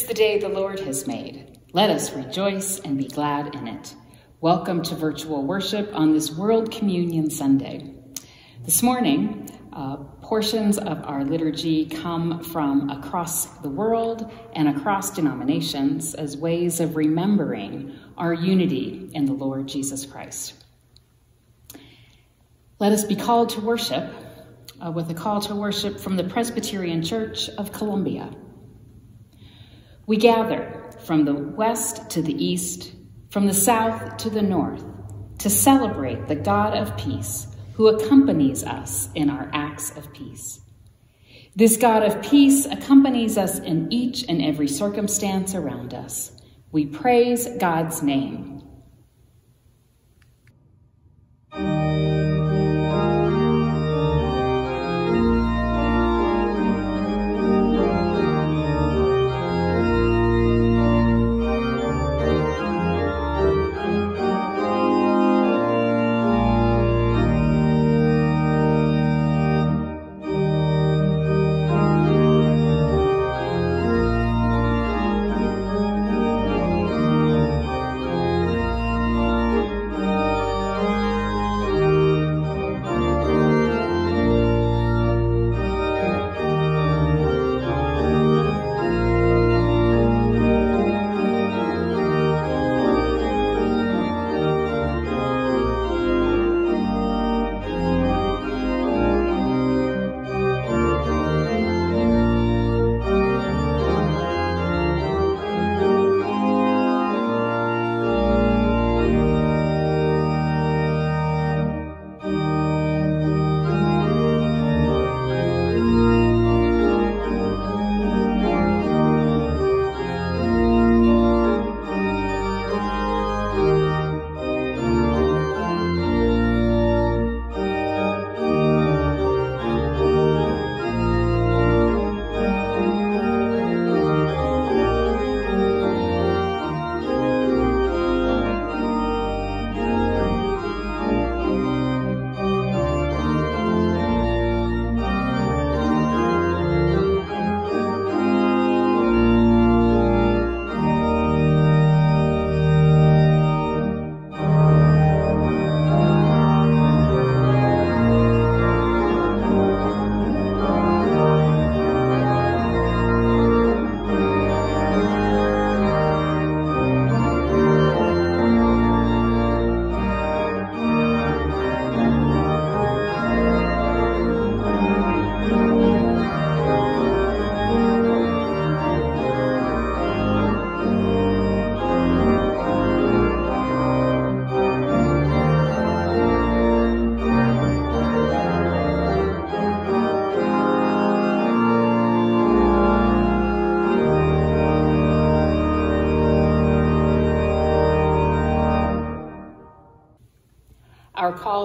Is the day the Lord has made. Let us rejoice and be glad in it. Welcome to virtual worship on this World Communion Sunday. This morning, uh, portions of our liturgy come from across the world and across denominations as ways of remembering our unity in the Lord Jesus Christ. Let us be called to worship uh, with a call to worship from the Presbyterian Church of Colombia. We gather from the west to the east, from the south to the north, to celebrate the God of peace who accompanies us in our acts of peace. This God of peace accompanies us in each and every circumstance around us. We praise God's name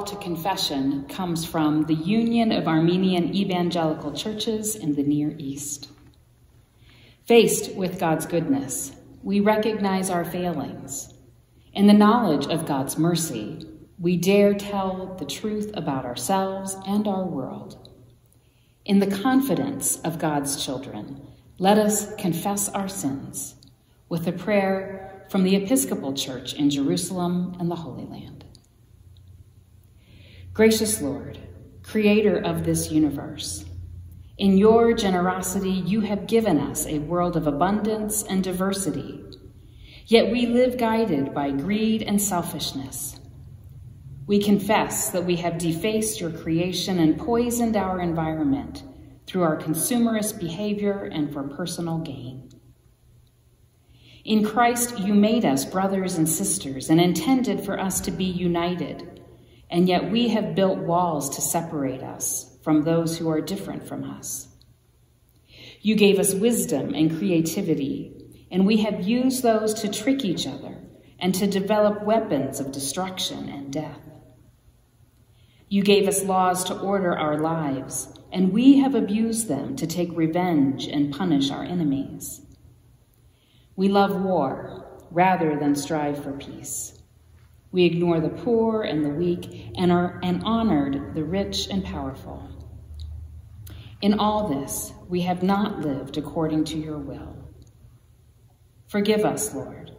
to confession comes from the Union of Armenian Evangelical Churches in the Near East. Faced with God's goodness, we recognize our failings. In the knowledge of God's mercy, we dare tell the truth about ourselves and our world. In the confidence of God's children, let us confess our sins with a prayer from the Episcopal Church in Jerusalem and the Holy Land. Gracious Lord, creator of this universe, in your generosity, you have given us a world of abundance and diversity, yet we live guided by greed and selfishness. We confess that we have defaced your creation and poisoned our environment through our consumerist behavior and for personal gain. In Christ, you made us brothers and sisters and intended for us to be united and yet we have built walls to separate us from those who are different from us. You gave us wisdom and creativity, and we have used those to trick each other and to develop weapons of destruction and death. You gave us laws to order our lives, and we have abused them to take revenge and punish our enemies. We love war rather than strive for peace. We ignore the poor and the weak and, are, and honored the rich and powerful. In all this, we have not lived according to your will. Forgive us, Lord,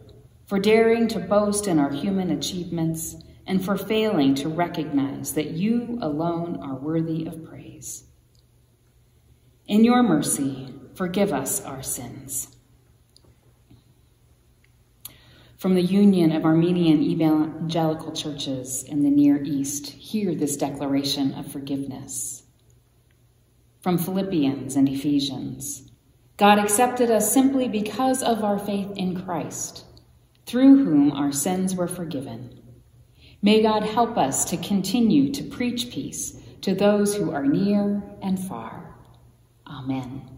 for daring to boast in our human achievements and for failing to recognize that you alone are worthy of praise. In your mercy, forgive us our sins. From the Union of Armenian Evangelical Churches in the Near East, hear this declaration of forgiveness. From Philippians and Ephesians, God accepted us simply because of our faith in Christ, through whom our sins were forgiven. May God help us to continue to preach peace to those who are near and far. Amen.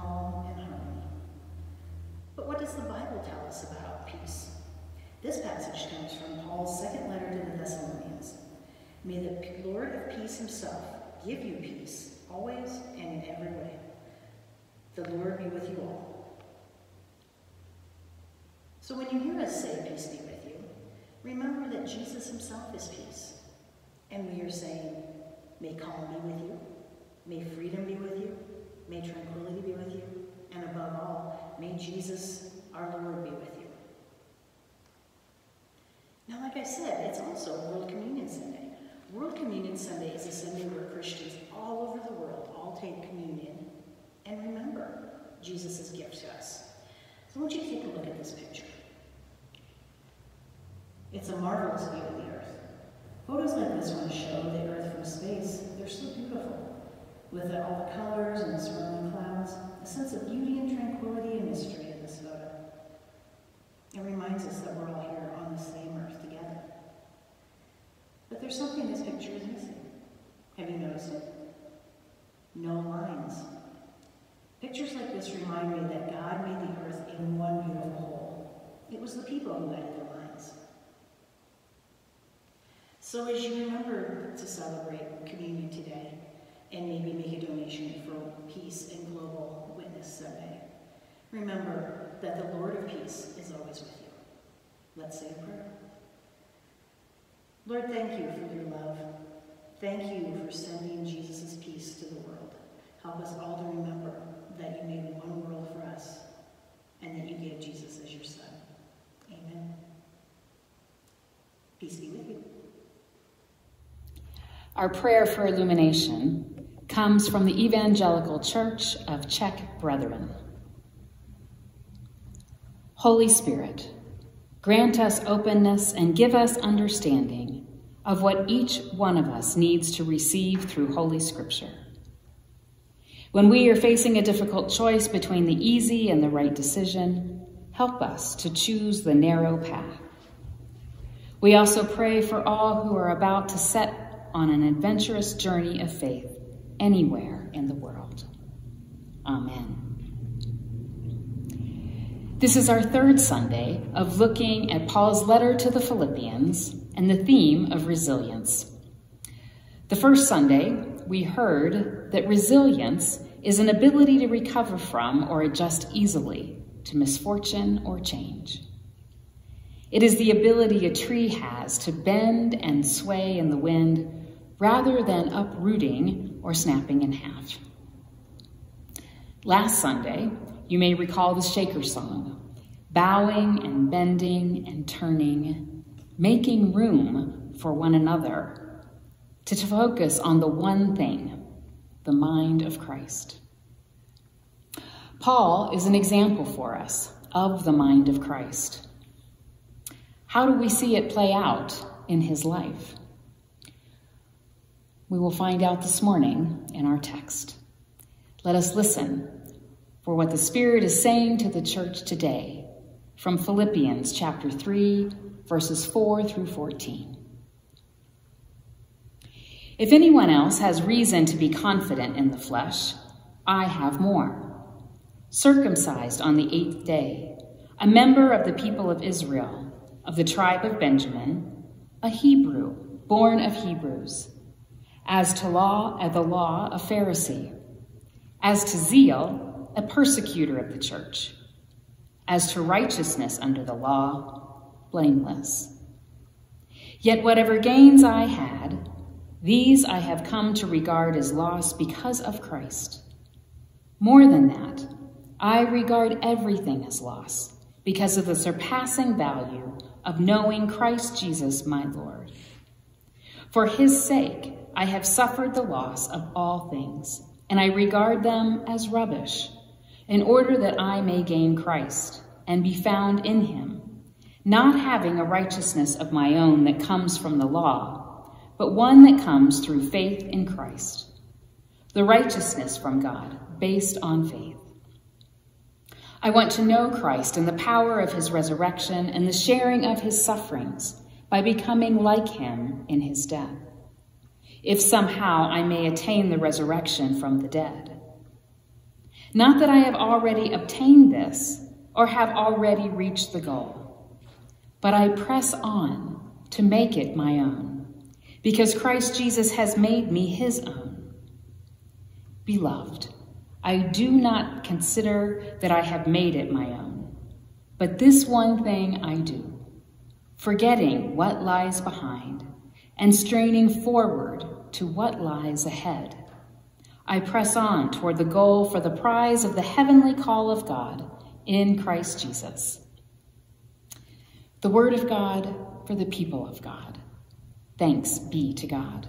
calm, and harmony. But what does the Bible tell us about peace? This passage comes from Paul's second letter to the Thessalonians. May the Lord of peace himself give you peace, always and in every way. The Lord be with you all. So when you hear us say, Peace be with you, remember that Jesus himself is peace. And we are saying, May calm be with you, may freedom be with you, may tranquility be with you, and above all, may Jesus, our Lord, be with you. Now, like I said, it's also World Communion Sunday. World Communion Sunday is a Sunday where Christians all over the world all take communion and remember Jesus' gift to us. So I want you to take a look at this picture. It's a marvelous view of the Earth. Photos like this one show the Earth from space. They're so beautiful, with all the colors and the swirling clouds, a sense of beauty and tranquility and mystery in this photo. It reminds us that we're all here on the same Earth together. But there's something this picture is missing. Have you noticed it? No lines. Pictures like this remind me that God made the earth in one beautiful whole. It was the people who added the lines. So as you remember to celebrate communion today, and maybe make a donation for Peace and Global Witness Sunday, remember that the Lord of Peace is always with you. Let's say a prayer. Lord, thank you for your love. Thank you for sending Jesus' peace to the world. Help us all to remember that you made one world for us and that you gave Jesus as your son. Amen. Peace be with you. Our prayer for illumination comes from the Evangelical Church of Czech Brethren. Holy Spirit, grant us openness and give us understanding of what each one of us needs to receive through Holy Scripture. When we are facing a difficult choice between the easy and the right decision, help us to choose the narrow path. We also pray for all who are about to set on an adventurous journey of faith anywhere in the world. Amen. This is our third Sunday of looking at Paul's letter to the Philippians and the theme of resilience. The first Sunday, we heard that resilience is an ability to recover from or adjust easily to misfortune or change. It is the ability a tree has to bend and sway in the wind rather than uprooting or snapping in half. Last Sunday, you may recall the Shaker song, bowing and bending and turning, making room for one another, to focus on the one thing, the mind of Christ. Paul is an example for us of the mind of Christ. How do we see it play out in his life? We will find out this morning in our text. Let us listen for what the Spirit is saying to the church today from Philippians chapter 3, verses 4 through 14. If anyone else has reason to be confident in the flesh, I have more. Circumcised on the eighth day, a member of the people of Israel, of the tribe of Benjamin, a Hebrew, born of Hebrews. As to law, at the law, a Pharisee. As to zeal, a persecutor of the church. As to righteousness under the law, blameless. Yet whatever gains I had, these I have come to regard as loss because of Christ. More than that, I regard everything as loss because of the surpassing value of knowing Christ Jesus my Lord. For his sake, I have suffered the loss of all things, and I regard them as rubbish, in order that I may gain Christ and be found in him, not having a righteousness of my own that comes from the law, but one that comes through faith in Christ, the righteousness from God based on faith. I want to know Christ and the power of his resurrection and the sharing of his sufferings by becoming like him in his death, if somehow I may attain the resurrection from the dead. Not that I have already obtained this or have already reached the goal, but I press on to make it my own, because Christ Jesus has made me his own. Beloved, I do not consider that I have made it my own, but this one thing I do, forgetting what lies behind and straining forward to what lies ahead. I press on toward the goal for the prize of the heavenly call of God in Christ Jesus. The word of God for the people of God. Thanks be to God.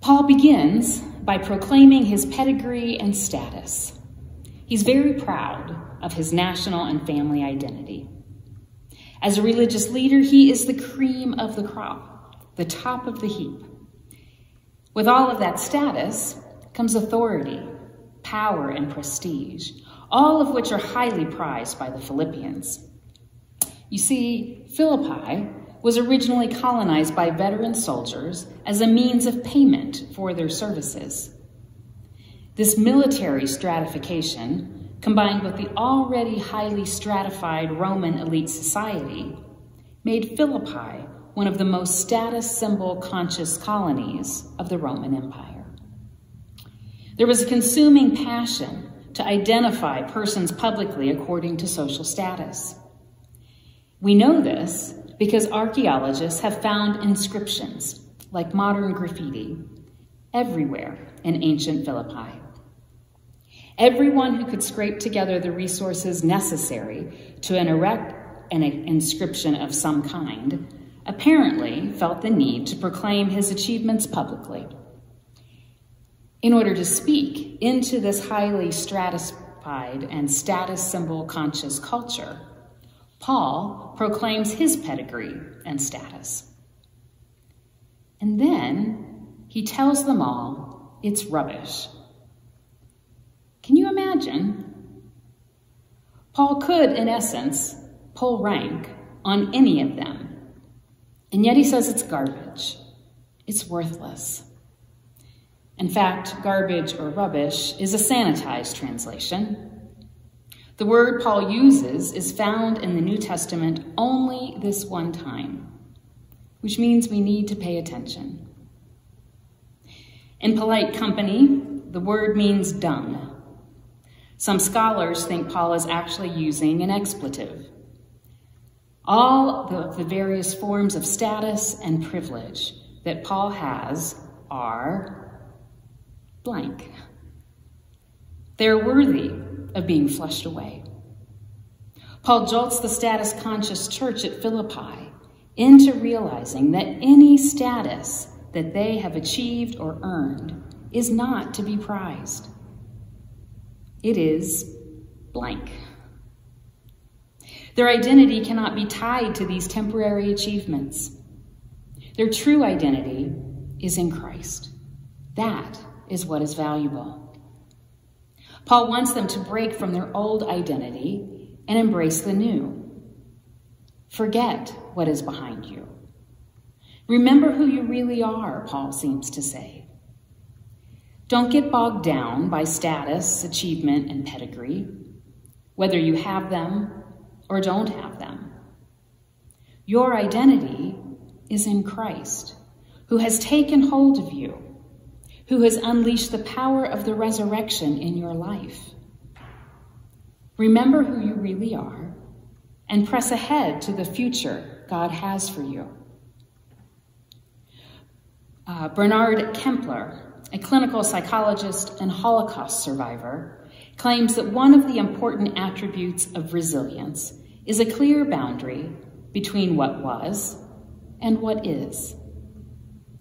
Paul begins by proclaiming his pedigree and status. He's very proud of his national and family identity. As a religious leader, he is the cream of the crop, the top of the heap. With all of that status comes authority, power, and prestige, all of which are highly prized by the Philippians. You see, Philippi was originally colonized by veteran soldiers as a means of payment for their services. This military stratification, combined with the already highly stratified Roman elite society, made Philippi one of the most status symbol conscious colonies of the Roman Empire. There was a consuming passion to identify persons publicly according to social status. We know this because archaeologists have found inscriptions, like modern graffiti, everywhere in ancient Philippi. Everyone who could scrape together the resources necessary to erect an inscription of some kind apparently felt the need to proclaim his achievements publicly. In order to speak into this highly stratified and status symbol conscious culture, Paul proclaims his pedigree and status. And then he tells them all it's rubbish. Imagine? Paul could, in essence, pull rank on any of them. And yet he says it's garbage. It's worthless. In fact, garbage or rubbish is a sanitized translation. The word Paul uses is found in the New Testament only this one time, which means we need to pay attention. In polite company, the word means dung. Some scholars think Paul is actually using an expletive. All the, the various forms of status and privilege that Paul has are blank. They're worthy of being flushed away. Paul jolts the status conscious church at Philippi into realizing that any status that they have achieved or earned is not to be prized. It is blank. Their identity cannot be tied to these temporary achievements. Their true identity is in Christ. That is what is valuable. Paul wants them to break from their old identity and embrace the new. Forget what is behind you. Remember who you really are, Paul seems to say. Don't get bogged down by status, achievement, and pedigree, whether you have them or don't have them. Your identity is in Christ, who has taken hold of you, who has unleashed the power of the resurrection in your life. Remember who you really are and press ahead to the future God has for you. Uh, Bernard Kempler, a clinical psychologist and Holocaust survivor, claims that one of the important attributes of resilience is a clear boundary between what was and what is.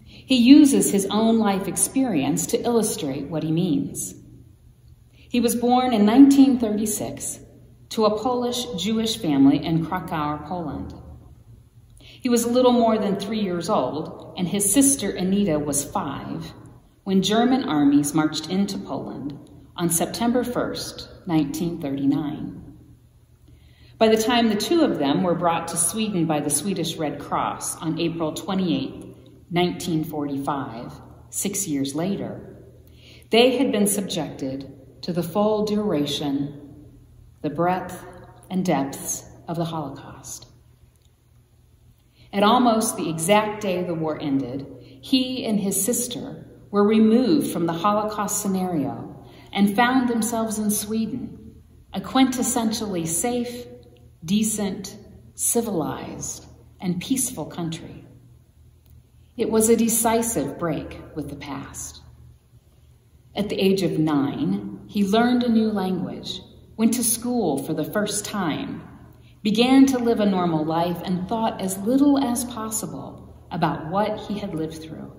He uses his own life experience to illustrate what he means. He was born in 1936 to a Polish Jewish family in Krakow, Poland. He was a little more than three years old, and his sister Anita was five when German armies marched into Poland on September 1st, 1939. By the time the two of them were brought to Sweden by the Swedish Red Cross on April 28, 1945, six years later, they had been subjected to the full duration, the breadth, and depths of the Holocaust. At almost the exact day the war ended, he and his sister were removed from the Holocaust scenario and found themselves in Sweden, a quintessentially safe decent, civilized, and peaceful country. It was a decisive break with the past. At the age of nine, he learned a new language, went to school for the first time, began to live a normal life, and thought as little as possible about what he had lived through.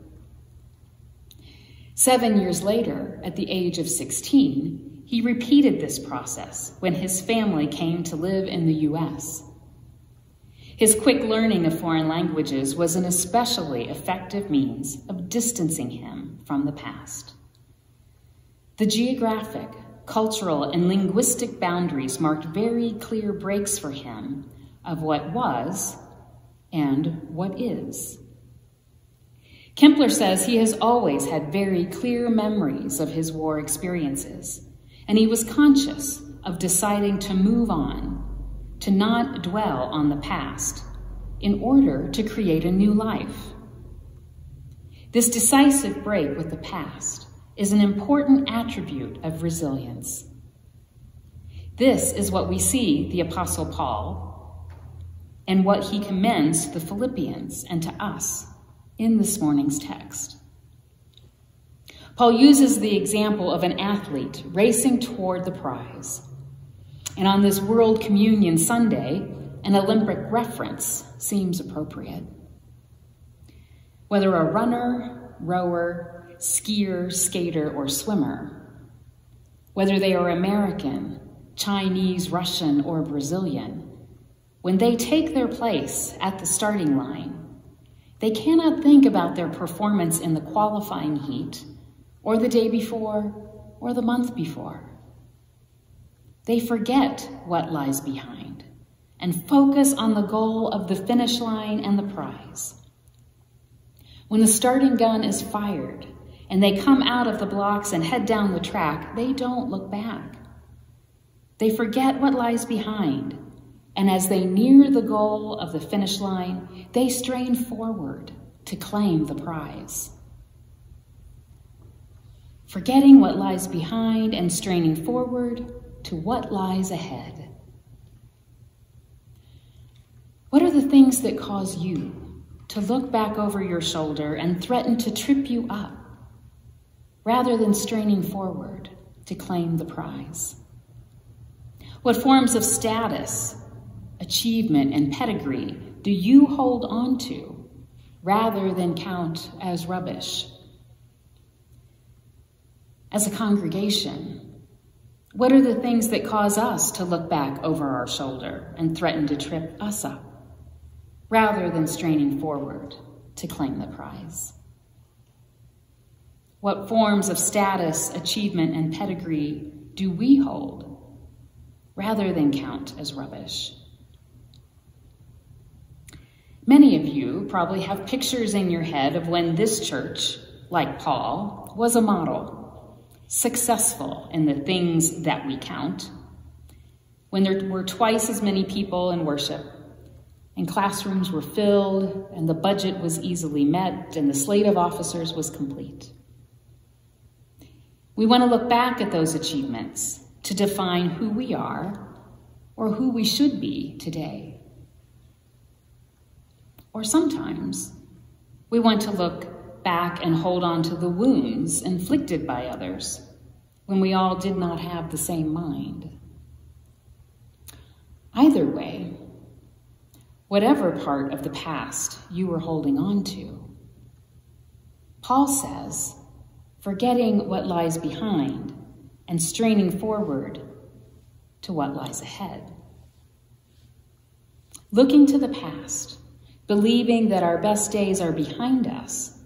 Seven years later, at the age of 16, he repeated this process when his family came to live in the U.S. His quick learning of foreign languages was an especially effective means of distancing him from the past. The geographic, cultural, and linguistic boundaries marked very clear breaks for him of what was and what is. Kempler says he has always had very clear memories of his war experiences and he was conscious of deciding to move on, to not dwell on the past, in order to create a new life. This decisive break with the past is an important attribute of resilience. This is what we see the Apostle Paul and what he commends to the Philippians and to us in this morning's text. Paul uses the example of an athlete racing toward the prize. And on this World Communion Sunday, an Olympic reference seems appropriate. Whether a runner, rower, skier, skater, or swimmer, whether they are American, Chinese, Russian, or Brazilian, when they take their place at the starting line, they cannot think about their performance in the qualifying heat or the day before, or the month before. They forget what lies behind and focus on the goal of the finish line and the prize. When the starting gun is fired and they come out of the blocks and head down the track, they don't look back. They forget what lies behind, and as they near the goal of the finish line, they strain forward to claim the prize forgetting what lies behind and straining forward to what lies ahead. What are the things that cause you to look back over your shoulder and threaten to trip you up rather than straining forward to claim the prize? What forms of status, achievement, and pedigree do you hold on to rather than count as rubbish? As a congregation, what are the things that cause us to look back over our shoulder and threaten to trip us up rather than straining forward to claim the prize? What forms of status, achievement, and pedigree do we hold rather than count as rubbish? Many of you probably have pictures in your head of when this church, like Paul, was a model, successful in the things that we count, when there were twice as many people in worship, and classrooms were filled, and the budget was easily met, and the slate of officers was complete. We want to look back at those achievements to define who we are or who we should be today. Or sometimes we want to look back and hold on to the wounds inflicted by others when we all did not have the same mind. Either way, whatever part of the past you were holding on to, Paul says, forgetting what lies behind and straining forward to what lies ahead. Looking to the past Believing that our best days are behind us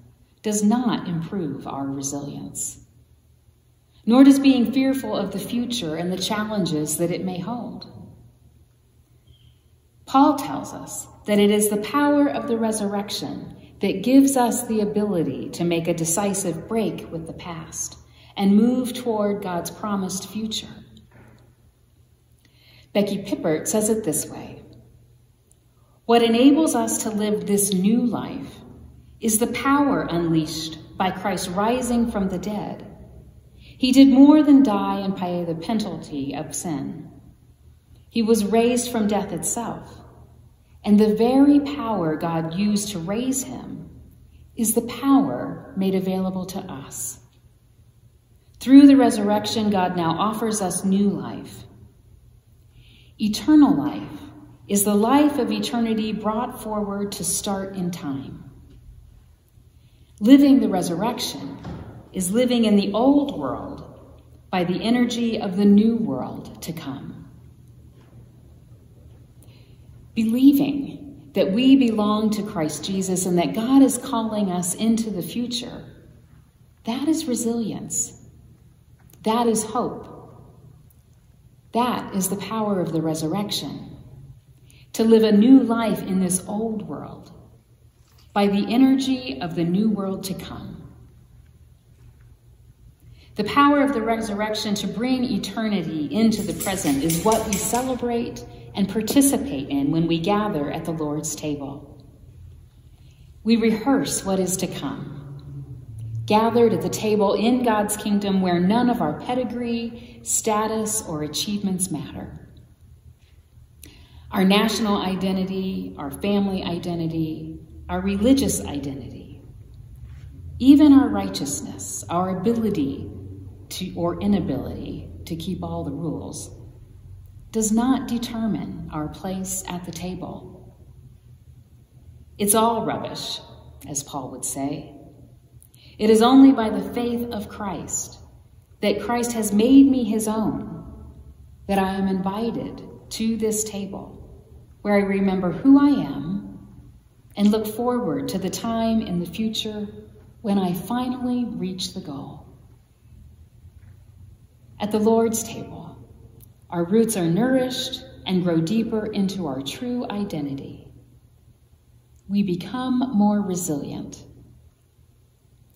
does not improve our resilience, nor does being fearful of the future and the challenges that it may hold. Paul tells us that it is the power of the resurrection that gives us the ability to make a decisive break with the past and move toward God's promised future. Becky Pippert says it this way what enables us to live this new life is the power unleashed by Christ rising from the dead. He did more than die and pay the penalty of sin. He was raised from death itself. And the very power God used to raise him is the power made available to us. Through the resurrection, God now offers us new life. Eternal life is the life of eternity brought forward to start in time. Living the resurrection is living in the old world by the energy of the new world to come. Believing that we belong to Christ Jesus and that God is calling us into the future, that is resilience. That is hope. That is the power of the resurrection to live a new life in this old world by the energy of the new world to come. The power of the resurrection to bring eternity into the present is what we celebrate and participate in when we gather at the Lord's table. We rehearse what is to come, gathered at the table in God's kingdom where none of our pedigree, status, or achievements matter. Our national identity, our family identity, our religious identity, even our righteousness, our ability to, or inability to keep all the rules, does not determine our place at the table. It's all rubbish, as Paul would say. It is only by the faith of Christ that Christ has made me his own that I am invited to this table where I remember who I am and look forward to the time in the future when I finally reach the goal. At the Lord's table, our roots are nourished and grow deeper into our true identity. We become more resilient.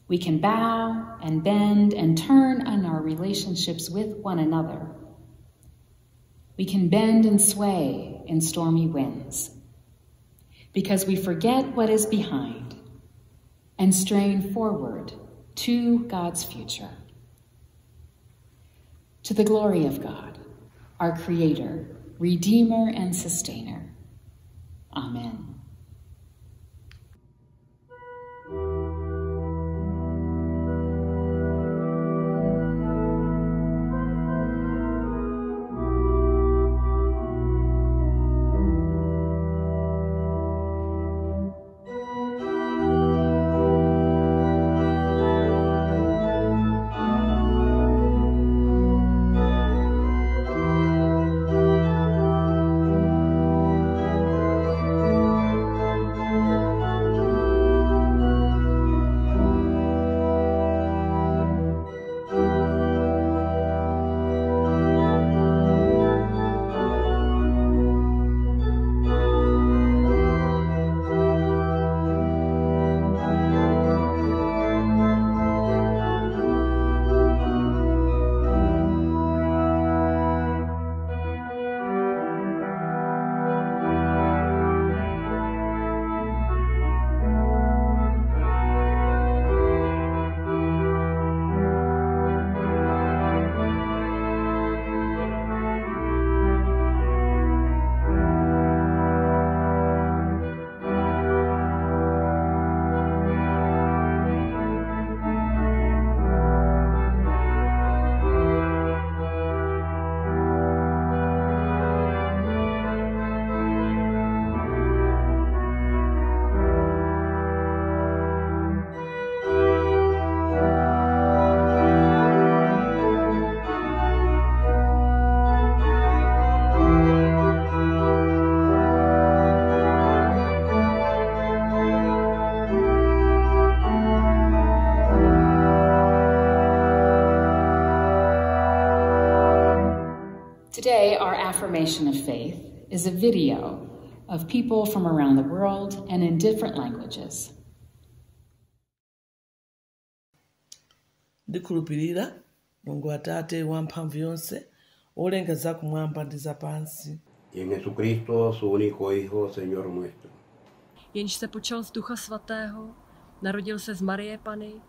We can bow and bend and turn on our relationships with one another we can bend and sway in stormy winds because we forget what is behind and strain forward to God's future. To the glory of God, our Creator, Redeemer, and Sustainer, Amen. Affirmation of faith is a video of people from around the world and in different languages. ndikhulupirira mulungu atate wamphamvu yonse olenga zakumwamba ndi zapansi y en Jesucristo, su único Hijo, Señor nuestro, jenž se počal z Ducha Svatého, narodil se z Marie Pany,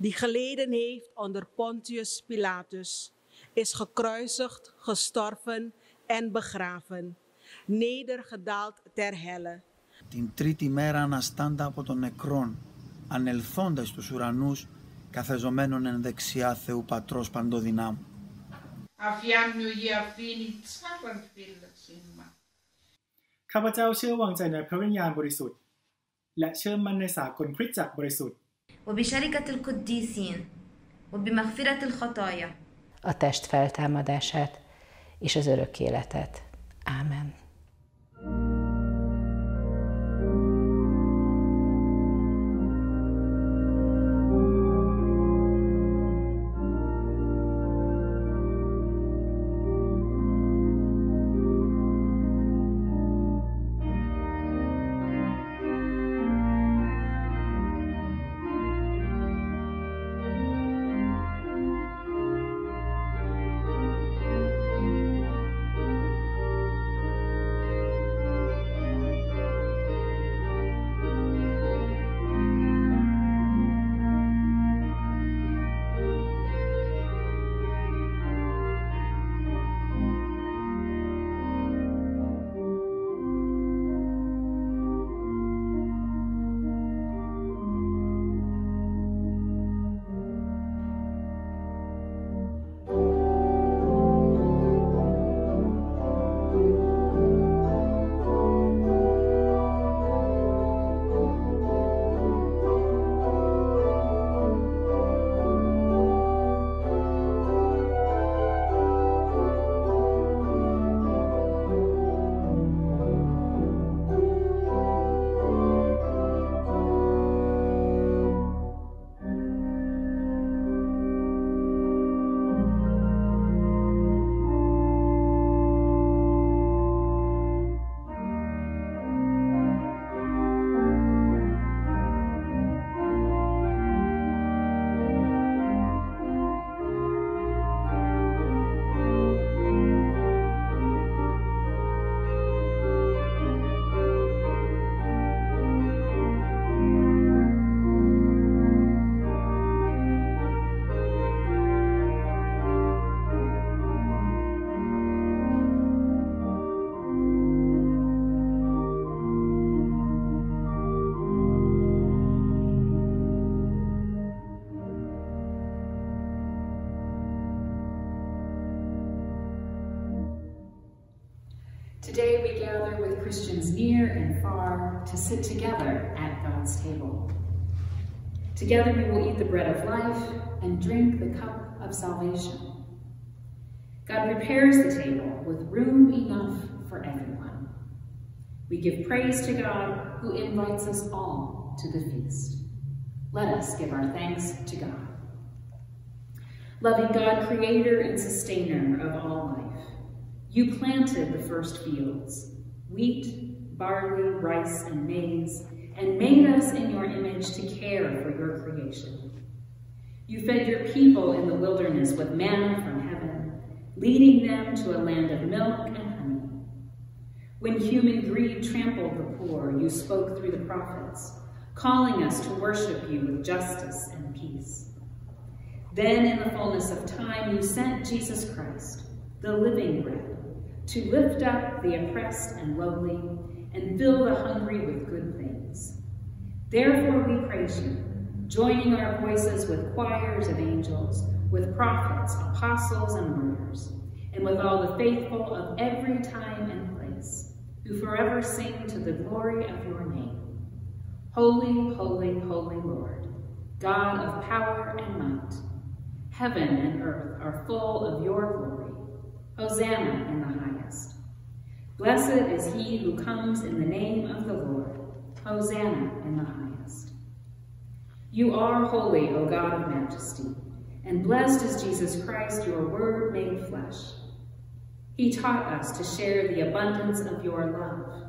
die geleden heeft onder Pontius Pilatus, is gekruisigd, gestorven en begraven, nedergedaald ter helle, την τρίτη μέρα αναστάντα από των νεκρών, ανελθόντας στους ουρανούς, καθεζομένων εν δεξιά Θεού Πατρός Παντοδυνάμου. a fianno gli affini Tsarafilla Simma. ข้าพเจ้าเชื่อวางใจในพระวิญญาณบริสุทธิ์ และเชื่อมั่นในสากลคริสตจักรบริสุทธิ์ وبشركة القديسين وبمغفرة الخطايا a test feltámadását és az örök életet. Ámen. Near and far, to sit together at God's table. Together we will eat the bread of life and drink the cup of salvation. God prepares the table with room enough for everyone. We give praise to God who invites us all to the feast. Let us give our thanks to God. Loving God, creator and sustainer of all life, you planted the first fields, wheat, barley, rice, and maize, and made us in your image to care for your creation. You fed your people in the wilderness with manna from heaven, leading them to a land of milk and honey. When human greed trampled the poor, you spoke through the prophets, calling us to worship you with justice and peace. Then in the fullness of time, you sent Jesus Christ, the living bread, to lift up the oppressed and lowly and fill the hungry with good things. Therefore we praise you, joining our voices with choirs of angels, with prophets, apostles, and martyrs, and with all the faithful of every time and place, who forever sing to the glory of your name. Holy, holy, holy Lord, God of power and might, heaven and earth are full of your glory. Hosanna in the highest. Blessed is he who comes in the name of the Lord. Hosanna in the highest. You are holy, O God of majesty, and blessed is Jesus Christ, your word made flesh. He taught us to share the abundance of your love,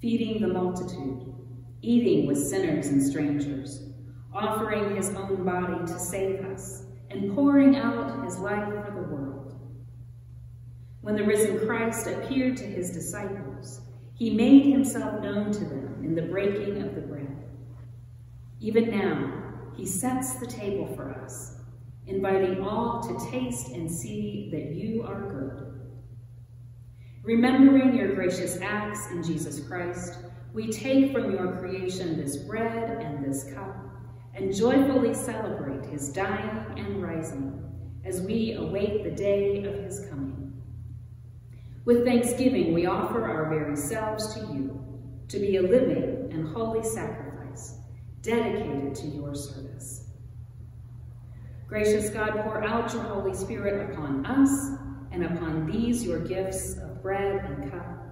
feeding the multitude, eating with sinners and strangers, offering his own body to save us, and pouring out his life for the world. When the risen Christ appeared to his disciples, he made himself known to them in the breaking of the bread. Even now, he sets the table for us, inviting all to taste and see that you are good. Remembering your gracious acts in Jesus Christ, we take from your creation this bread and this cup, and joyfully celebrate his dying and rising as we await the day of his coming. With thanksgiving, we offer our very selves to you to be a living and holy sacrifice dedicated to your service. Gracious God, pour out your Holy Spirit upon us and upon these your gifts of bread and cup,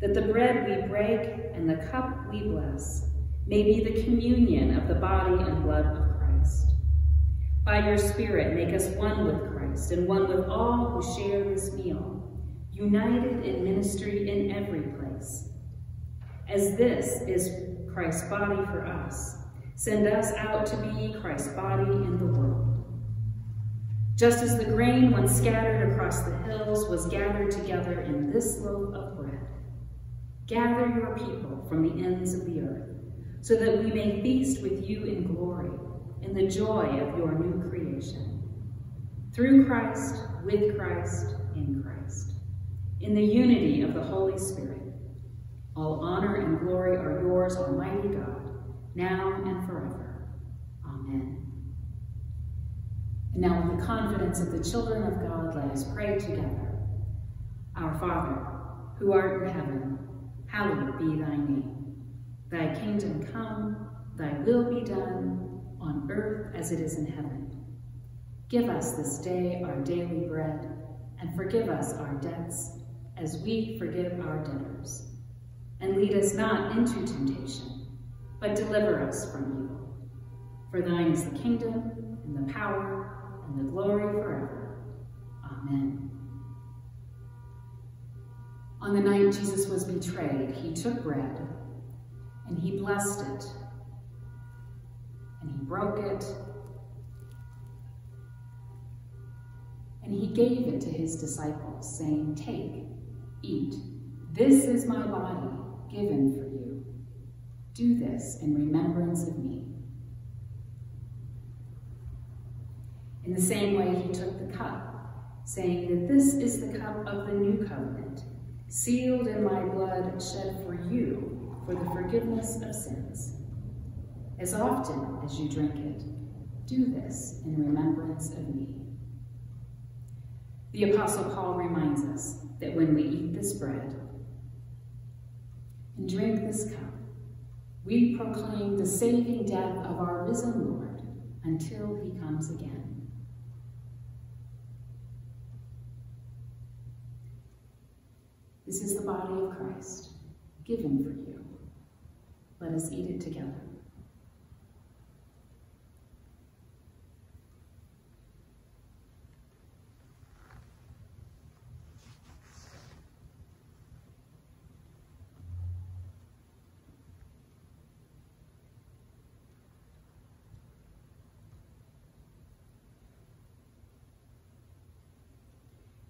that the bread we break and the cup we bless may be the communion of the body and blood of Christ. By your Spirit, make us one with Christ and one with all who share this meal, united in ministry in every place. As this is Christ's body for us, send us out to be Christ's body in the world. Just as the grain once scattered across the hills was gathered together in this loaf of bread, gather your people from the ends of the earth, so that we may feast with you in glory, in the joy of your new creation. Through Christ, with Christ. In the unity of the Holy Spirit, all honor and glory are yours, Almighty God, now and forever. Amen. And now, with the confidence of the children of God, let us pray together. Our Father, who art in heaven, hallowed be thy name. Thy kingdom come, thy will be done, on earth as it is in heaven. Give us this day our daily bread, and forgive us our debts, as we forgive our debtors. And lead us not into temptation, but deliver us from evil. For thine is the kingdom, and the power, and the glory forever. Amen. On the night Jesus was betrayed, he took bread, and he blessed it, and he broke it, and he gave it to his disciples, saying, Take, eat, this is my body given for you. Do this in remembrance of me. In the same way, he took the cup, saying that this is the cup of the new covenant, sealed in my blood shed for you for the forgiveness of sins. As often as you drink it, do this in remembrance of me. The Apostle Paul reminds us that when we eat this bread and drink this cup, we proclaim the saving death of our risen Lord until he comes again. This is the body of Christ, given for you. Let us eat it together.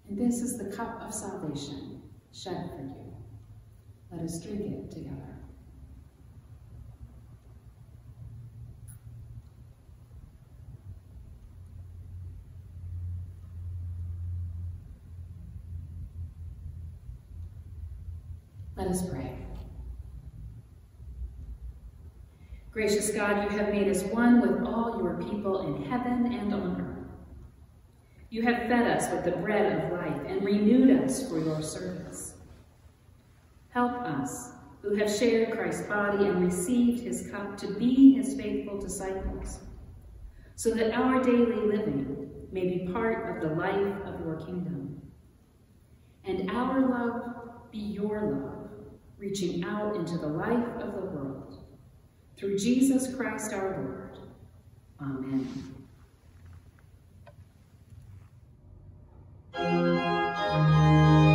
And this is the cup of salvation shed for you. Let us drink it together. Let us pray. Gracious God, you have made us one with all your people in heaven and on earth. You have fed us with the bread of life and renewed us for your service. Help us, who have shared Christ's body and received his cup, to be his faithful disciples, so that our daily living may be part of the life of your kingdom. And our love be your love, reaching out into the life of the world. Through Jesus Christ our Lord. Amen. Go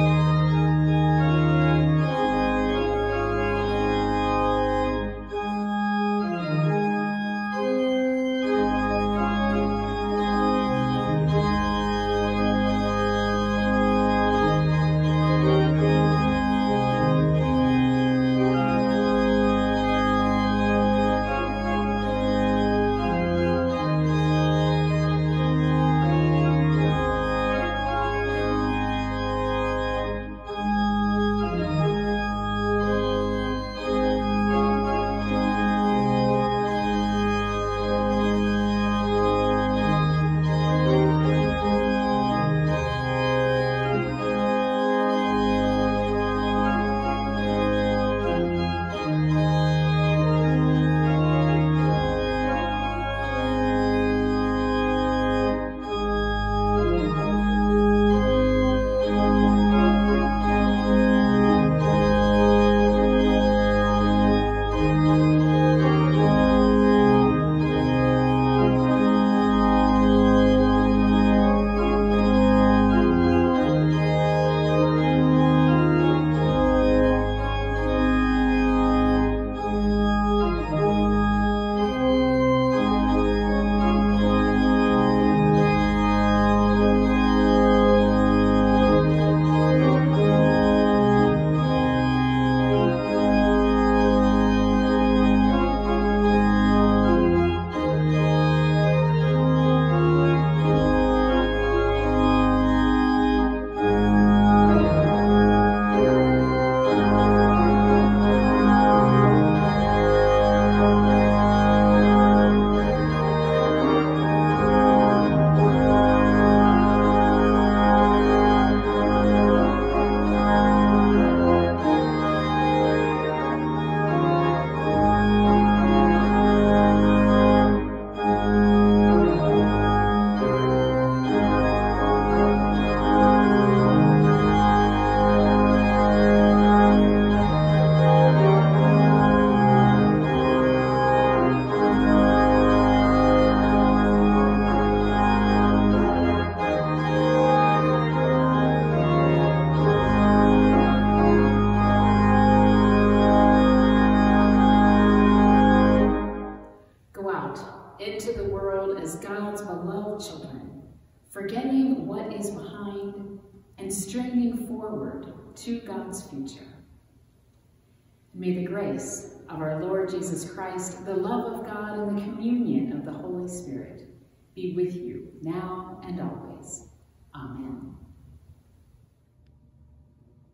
May the grace of our Lord Jesus Christ, the love of God, and the communion of the Holy Spirit be with you now and always.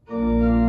Amen.